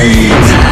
feet.